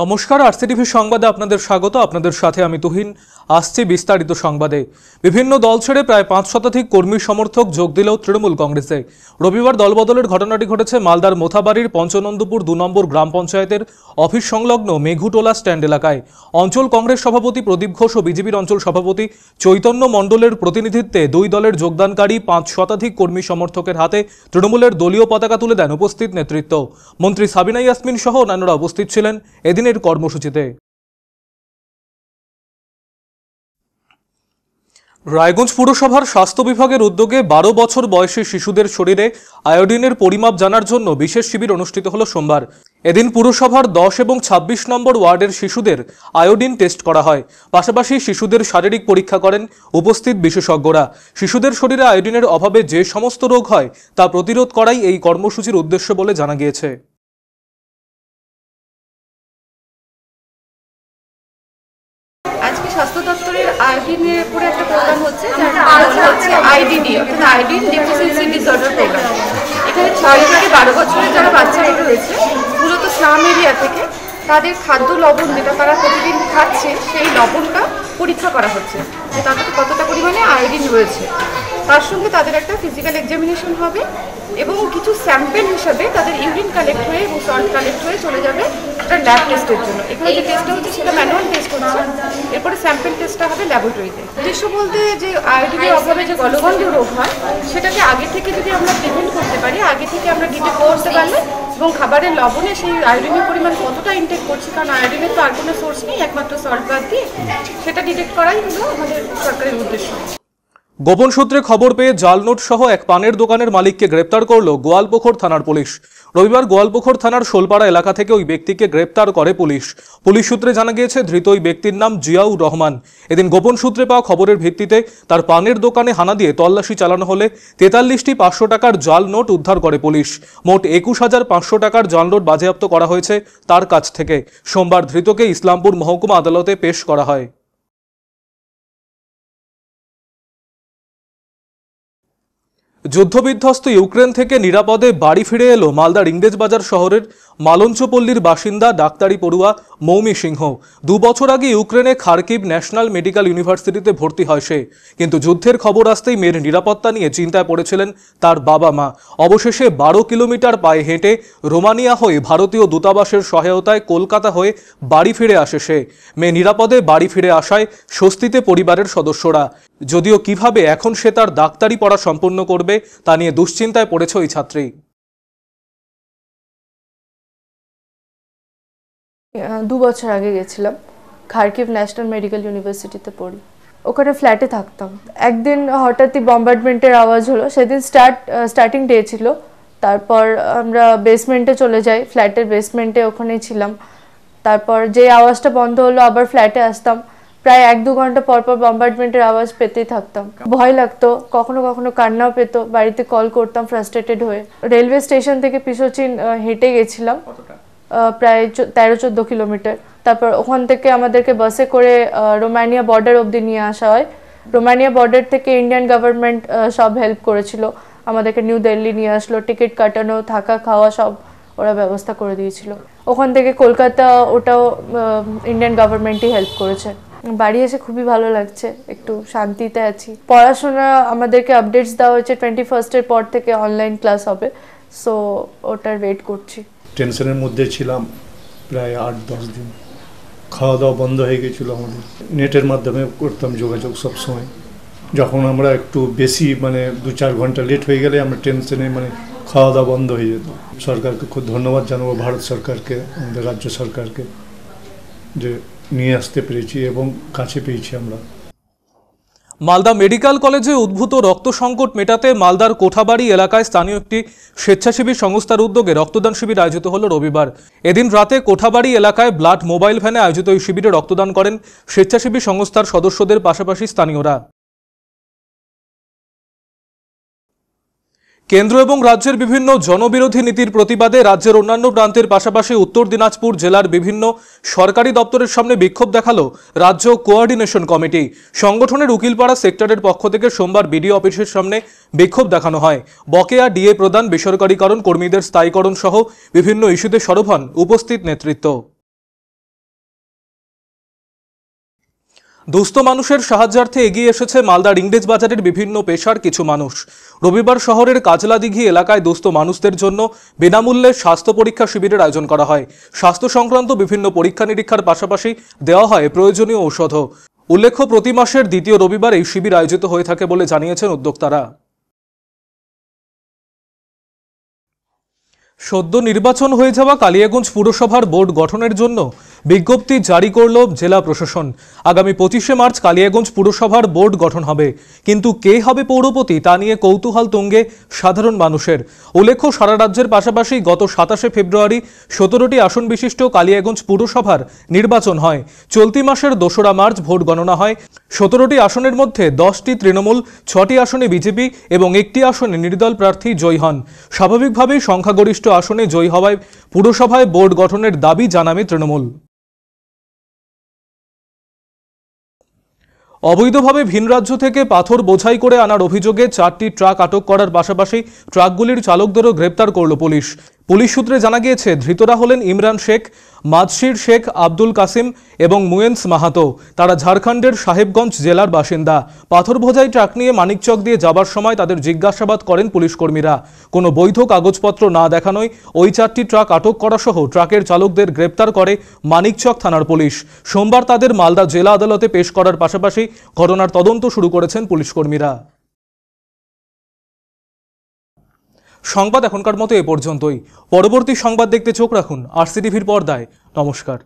নমস্কার আরসিটিভি সংবাদে আপনাদের স্বাগত। আপনাদের সাথে আমি তুহিন। আসছি বিস্তারিত সংবাদে। বিভিন্ন দল ছেড়ে প্রায় পাঁচ শতাধিক কর্মী সমর্থক যোগ দিলেও তৃণমূল কংগ্রেসে। রবিবার দলবদলের ঘটনাটি ঘটেছে মালদার মোথাবাড়ির পঞ্চনন্দপুর দু নম্বর গ্রাম পঞ্চায়েতের অফিস সংলগ্ন মেঘুটোলা স্ট্যান্ড এলাকায়। অঞ্চল কংগ্রেস সভাপতি প্রদীপ ঘোষ ও বিজেপির অঞ্চল সভাপতি চৈতন্য মণ্ডলের প্রতিনিধিত্বে দুই দলের যোগদানকারী পাঁচ শতাধিক কর্মী সমর্থকের হাতে তৃণমূলের দলীয় পতাকা তুলে দেন উপস্থিত নেতৃত্ব। মন্ত্রী সাবিনা ইয়াসমিন সহ অন্যান্যরা উপস্থিত ছিলেন। এদিনের কর্মসূচিতে। রায়গঞ্জ পুরসভার স্বাস্থ্য বিভাগের উদ্যোগে বারো বছর বয়সী শিশুদের শরীরে আয়োডিনের পরিমাপ জানার জন্য বিশেষ শিবির অনুষ্ঠিত হলো সোমবার। এদিন পুরসভার দশ এবং ২৬ নম্বর ওয়ার্ডের শিশুদের আয়োডিন টেস্ট করা হয়। পাশাপাশি শিশুদের শারীরিক পরীক্ষা করেন উপস্থিত বিশেষজ্ঞরা। শিশুদের শরীরে আয়োডিনের অভাবে যে সমস্ত রোগ হয়, তা প্রতিরোধ করাই এই কর্মসূচির উদ্দেশ্য বলে জানা গিয়েছে। স্বাস্থ্য দপ্তরের আইডিনের উপরে একটা প্রোগ্রাম হচ্ছে হচ্ছে আইডিডি অর্থাৎ আইডিন ডিফিসিয়েন্সি ডিসঅর্ডার প্রোগ্রাম এখানে ছয় থেকে বারো বছরের যারা বাচ্চারা রয়েছে মূলত স্লাম এরিয়া থেকে তাদের খাদ্য লবণ যেটা তারা প্রতিদিন খাচ্ছে সেই লবণটা পরীক্ষা করা হচ্ছে। যে তাদের কতটা পরিমাণে আয়োডিন রয়েছে। তার সঙ্গে তাদের একটা ফিজিক্যাল এক্সামিনেশন হবে এবং কিছু স্যাম্পেল হিসাবে তাদের ইউরিন কালেক্ট হয়ে এবং সল্ট কালেক্ট হয়ে চলে যাবে একটা ল্যাব টেস্টের জন্য। এখানে যে টেস্টটা হচ্ছে সেটা ম্যানুয়াল টেস্ট হচ্ছে এরপরে স্যাম্পেল টেস্টটা হবে ল্যাবরেটরিতে উদ্দেশ্য বলতে যে আয়োডিনের অভাবে যে গলগণ্ড রোগ হয়, সেটাকে আগে থেকে যদি আমরা প্রিভেন্ট করতে পারি, আগে থেকে আমরা ডিটেক্ট করতে পারলে এবং খাবারের লবণে সেই আয়োডিনের পরিমাণ কতটা ইনটেক করছি, কারণ আয়োডিনের তো আর কোনো সোর্স নেই, একমাত্র সল্ট বাদ দিয়ে সেটা ডিটেক্ট করাই হলো আমাদের সরকারের উদ্দেশ্য। গোপন সূত্রে খবর পেয়ে জাল নোট সহ এক পানের দোকানের মালিককে গ্রেপ্তার করল গোয়ালপোখর থানার পুলিশ। রবিবার গোয়ালপোখর থানার শোলপাড়া এলাকা থেকে ওই ব্যক্তিকে গ্রেপ্তার করে পুলিশ। পুলিশ সূত্রে জানা গিয়েছে, ধৃত ওই ব্যক্তির নাম জিয়াউর রহমান। এদিন গোপন সূত্রে পাওয়া খবরের ভিত্তিতে তার পানের দোকানে হানা দিয়ে তল্লাশি চালানো হলে তেতাল্লিশটি পাঁচশো টাকার জাল নোট উদ্ধার করে পুলিশ। মোট একুশ হাজার পাঁচশো টাকার জাল নোট বাজেয়াপ্ত করা হয়েছে তার কাছ থেকে। সোমবার ধৃতকে ইসলামপুর মহকুমা আদালতে পেশ করা হয়। যুদ্ধবিধ্বস্ত ইউক্রেন থেকে নিরাপদে বাড়ি ফিরে এলো মালদার ইংরেজবাজার শহরের মালঞ্চপল্লীর বাসিন্দা ডাক্তারি পড়ুয়া মৌমি সিংহ। দু বছর আগে ইউক্রেনে খার্কিভ ন্যাশনাল মেডিকেল ইউনিভার্সিটিতে ভর্তি হয় সে। কিন্তু যুদ্ধের খবর আসতেই মেয়ের নিরাপত্তা নিয়ে চিন্তায় পড়েছিলেন তার বাবা মা। অবশেষে বারো কিলোমিটার পায়ে হেঁটে রোমানিয়া হয়ে ভারতীয় দূতাবাসের সহায়তায় কলকাতা হয়ে বাড়ি ফিরে আসে সে। মেয়ে নিরাপদে বাড়ি ফিরে আসায় স্বস্তিতে পরিবারের সদস্যরা। যদিও কীভাবে এখন সে তার ডাক্তারি পড়া সম্পন্ন করবে তা নিয়ে দুশ্চিন্তায় পড়েছে ওই ছাত্রী। দু বছর আগে গেছিলাম, খার্কিভ ন্যাশনাল মেডিকেল ইউনিভার্সিটিতে পড়ি। ওখানে ফ্ল্যাটে থাকতাম। একদিন হঠাৎই বম্বার্ডমেন্টের আওয়াজ হলো, সেদিন স্টার্ট স্টার্টিং ডে ছিল। তারপর আমরা বেসমেন্টে চলে যাই ফ্ল্যাটের বেসমেন্টে ওখানেই ছিলাম। তারপর যে আওয়াজটা বন্ধ হলো, আবার ফ্ল্যাটে আসতাম। প্রায় এক দু ঘণ্টা পর পর আওয়াজ পেতেই থাকতাম। ভয় লাগতো, কখনো কখনো কান্নাও পেতো, বাড়িতে কল করতাম ফ্রাস্ট্রেটেড হয়ে। রেলওয়ে স্টেশন থেকে পিসোচিন হেঁটে গেছিলাম। প্রায় তেরো, চোদ্দ কিলোমিটার। তারপর ওখান থেকে আমাদেরকে বাসে করে রোমানিয়া বর্ডার অবধি নিয়ে আসা হয়। রোমানিয়া বর্ডার থেকে ইন্ডিয়ান গভর্নমেন্ট সব হেল্প করেছিল। আমাদেরকে নিউ দিল্লি নিয়ে আসলো টিকিট কাটানো, থাকা, খাওয়া সব ওরা ব্যবস্থা করে দিয়েছিল। ওখান থেকে কলকাতা, ওটাও ইন্ডিয়ান গভর্নমেন্টই হেল্প করেছে। বাড়ি এসে খুবই ভালো লাগছে, একটু শান্তিতে আছি। পড়াশোনা, আমাদেরকে আপডেটস দেওয়া হয়েছে টোয়েন্টি ফার্স্টের পর থেকে অনলাইন ক্লাস হবে। সো ওটার ওয়েট করছি। টেনশনের মধ্যে ছিলাম, প্রায় আট, দশ দিন। খাওয়া দাওয়া বন্ধ হয়ে গেছিল আমাদের। নেটের মাধ্যমে করতাম যোগাযোগ সব সময় যখন আমরা একটু বেশি মানে দু চার ঘণ্টা লেট হয়ে গেলে আমরা টেনশনে মানে খাওয়া দাওয়া বন্ধ হয়ে যেত। সরকারকে খুব ধন্যবাদ জানাব, ভারত সরকারকে, আমাদের রাজ্য সরকারকে, যে নিয়ে আসতে পেরেছি এবং কাছে পেয়েছি আমরা। মালদা মেডিকেল কলেজে উদ্ভূত রক্ত সংকট মেটাতে মালদার কোঠাবাড়ি এলাকায় স্থানীয় একটি স্বেচ্ছাসেবী সংস্থার উদ্যোগে রক্তদান শিবির আয়োজিত হল রবিবার। এদিন রাতে কোঠাবাড়ি এলাকায় ব্লাড মোবাইল ভ্যানে আয়োজিত এই শিবিরে রক্তদান করেন স্বেচ্ছাসেবী সংস্থার সদস্যদের পাশাপাশি স্থানীয়রা। কেন্দ্র এবং রাজ্যের বিভিন্ন জনবিরোধী নীতির প্রতিবাদে রাজ্যের অন্যান্য প্রান্তের পাশাপাশি উত্তর দিনাজপুর জেলার বিভিন্ন সরকারি দপ্তরের সামনে বিক্ষোভ দেখাল রাজ্য কোঅর্ডিনেশন কমিটি। সংগঠনের উকিলপাড়া সেক্টরের পক্ষ থেকে সোমবার বিডিও অফিসের সামনে বিক্ষোভ দেখানো হয়। বকেয়া ডিএ প্রদান, বেসরকারীকরণ, কর্মীদের স্থায়ীকরণ সহ বিভিন্ন ইস্যুতে সরব উপস্থিত নেতৃত্ব। দুস্থ মানুষের সাহায্যার্থে এগিয়ে এসেছে মালদার ইংরেজ বাজারের বিভিন্ন পেশার কিছু মানুষ। রবিবার শহরের কাজলাদিঘি এলাকায় দুস্থ মানুষদের জন্য বিনামূল্যে স্বাস্থ্য পরীক্ষা শিবিরের আয়োজন করা হয়। স্বাস্থ্য সংক্রান্ত বিভিন্ন পরীক্ষা নিরীক্ষার পাশাপাশি দেওয়া হয় প্রয়োজনীয় ঔষধও। উল্লেখ্য, প্রতি মাসের দ্বিতীয় রবিবার এই শিবির আয়োজিত হয়ে থাকে বলে জানিয়েছেন উদ্যোক্তারা। সদ্য নির্বাচন হয়ে যাওয়া কালিয়াগঞ্জ পুরসভার বোর্ড গঠনের জন্য বিজ্ঞপ্তি জারি করল জেলা প্রশাসন। আগামী পঁচিশে মার্চ কালিয়াগঞ্জ পুরসভার বোর্ড গঠন হবে। কিন্তু কে হবে পৌরপতি তা নিয়ে কৌতূহল তুঙ্গে সাধারণ মানুষের। উল্লেখ্য, সারা রাজ্যের পাশাপাশি গত সাতাশে ফেব্রুয়ারি সতেরোটি আসন বিশিষ্ট কালিয়াগঞ্জ পুরসভার নির্বাচন হয়। চলতি মাসের দোসরা মার্চ ভোট গণনা হয়। সতেরোটি আসনের মধ্যে দশটি তৃণমূল, ছটি আসনে বিজেপি এবং একটি আসনে নির্দল প্রার্থী জয়ী হন। স্বাভাবিকভাবেই সংখ্যাগরিষ্ঠ আসনে জয়ী হওয়ায় পুরসভায় বোর্ড গঠনের দাবি জানাবে তৃণমূল। অবৈধভাবে ভিন রাজ্য থেকে পাথর বোঝাই করে আনার অভিযোগে চারটি ট্রাক আটক করার পাশাপাশি ট্রাকগুলির চালকদেরও গ্রেপ্তার করল পুলিশ। পুলিশ সূত্রে জানা গিয়েছে, ধৃতরা হলেন ইমরান শেখ মাদশির শেখ আব্দুল কাসিম এবং মুয়েন্স মাহাতো। তারা ঝাড়খণ্ডের সাহেবগঞ্জ জেলার বাসিন্দা। পাথর বোঝাই ট্রাক নিয়ে মানিকচক দিয়ে যাবার সময় তাদের জিজ্ঞাসাবাদ করেন পুলিশ কর্মীরা কোনো বৈধ কাগজপত্র না দেখানোয় ওই চারটি ট্রাক আটক করা সহ ট্রাকের চালকদের গ্রেপ্তার করে মানিকচক থানার পুলিশ। সোমবার তাদের মালদা জেলা আদালতে পেশ করার পাশাপাশি ঘটনার তদন্ত শুরু করেছেন পুলিশ কর্মীরা সংবাদ এখনকার মতো এ পর্যন্তই। পরবর্তী সংবাদ দেখতে চোখ রাখুন আরসিটিভির পর্দায়। নমস্কার।